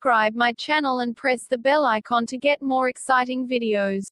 subscribe my channel and press the bell icon to get more exciting videos.